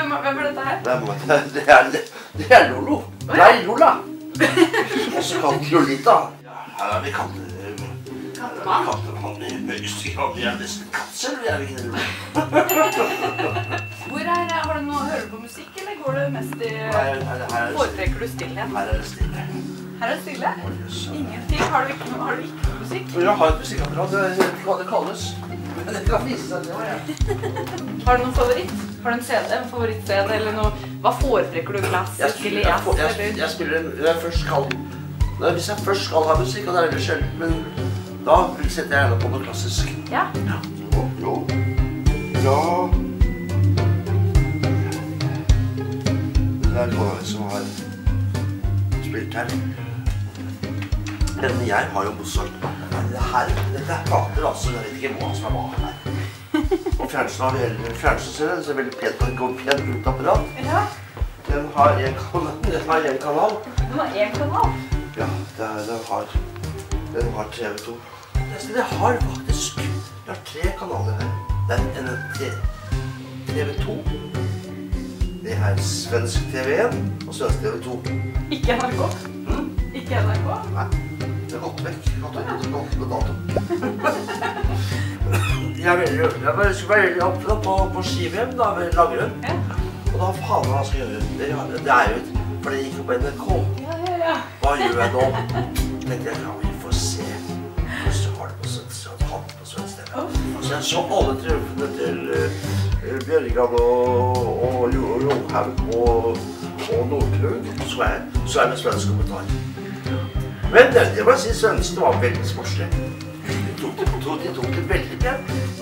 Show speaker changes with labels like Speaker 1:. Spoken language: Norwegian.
Speaker 1: Hvem, hvem er dette her?
Speaker 2: Det er, det er, det er Lolo. Nei, Lola. Også kalt Lolita. Ja, vi katter.
Speaker 1: Kattemann?
Speaker 2: Kattemann i høyeste grad. Vi er nesten katt selv, vi er ikke det?
Speaker 1: Hvor er, har du noe, Hører du på musikk, eller går du mest i
Speaker 2: er
Speaker 1: Foretrekker du stillhet?
Speaker 2: her er det stille.
Speaker 1: Her er det stille. Ingenting. Har du ikke, har du ikke musikk?
Speaker 2: Jeg har et musikkapparat. Jeg vet ikke hva det kalles. Men det kan vise seg, det var jeg.
Speaker 1: Har du noen favoritt? Har du en CD, en favoritt-CD, eller noe Hva foretrekker du?
Speaker 2: Jeg,
Speaker 1: Klassisk eller
Speaker 2: jeg,
Speaker 1: jazz?
Speaker 2: jeg,
Speaker 1: eller?
Speaker 2: jeg spiller når jeg først skal Hvis jeg først skal ha musikk, og det er veldig sjelden, men da setter jeg gjerne på noe klassisk.
Speaker 1: Ja.
Speaker 2: Ja. Jo. Det er kona mi som har spilt her. Men jeg har jo Mozart. Det her, dette er plater, altså. Jeg vet ikke hva som er hva her. Og fjernsynet ser veldig pent rundt apparat.
Speaker 1: ja.
Speaker 2: Den har én kanal. Den har
Speaker 1: én kanal.
Speaker 2: Ja, det er, den har Den har TV2. Det har faktisk Jeg har tre kanaler her. Det er NNT, TV2. Det er svensk TV1 og svensk TV2.
Speaker 1: Ikke NRK?
Speaker 2: Mm? Nei, det er gått vekk. Gått vekk, gått med dato. Jeg er veldig, jeg var veldig opptatt på, på ski-VM da, med langrenn.
Speaker 1: Ja.
Speaker 2: Og da faen hva skal jeg gjøre? Det, det er jo et For det gikk jo på NRK.
Speaker 1: Ja, ja, ja.
Speaker 2: Hva gjør jeg nå? tenkte jeg, ja, vi får se. Plutselig har det på så hadde hatt på svensk Og Så jeg så alle triumfene til uh, Bjørgan og, og Johaug og, og Nordkrug. Så er, så er det svensk kommentar. Men jeg si, svenskene var veldig sportslig. De tok det veldig pent.